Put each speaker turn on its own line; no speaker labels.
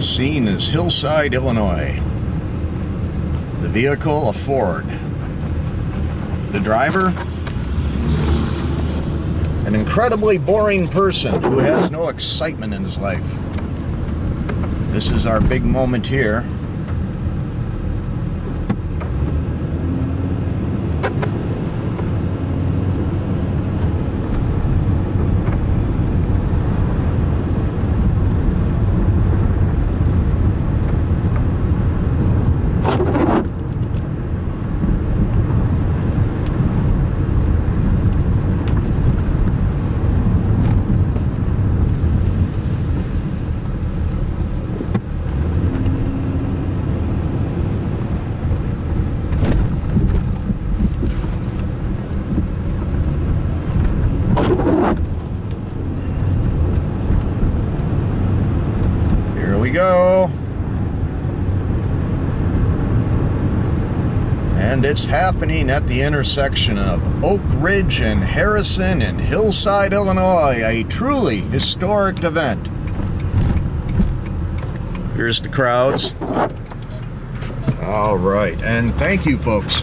scene is Hillside, Illinois. The vehicle, a Ford. The driver, an incredibly boring person who has no excitement in his life. This is our big moment. Here we go. And it's happening at the intersection of Oak Ridge and Harrison in Hillside, Illinois. A truly historic event. Here's the crowds. All right, and thank you, folks.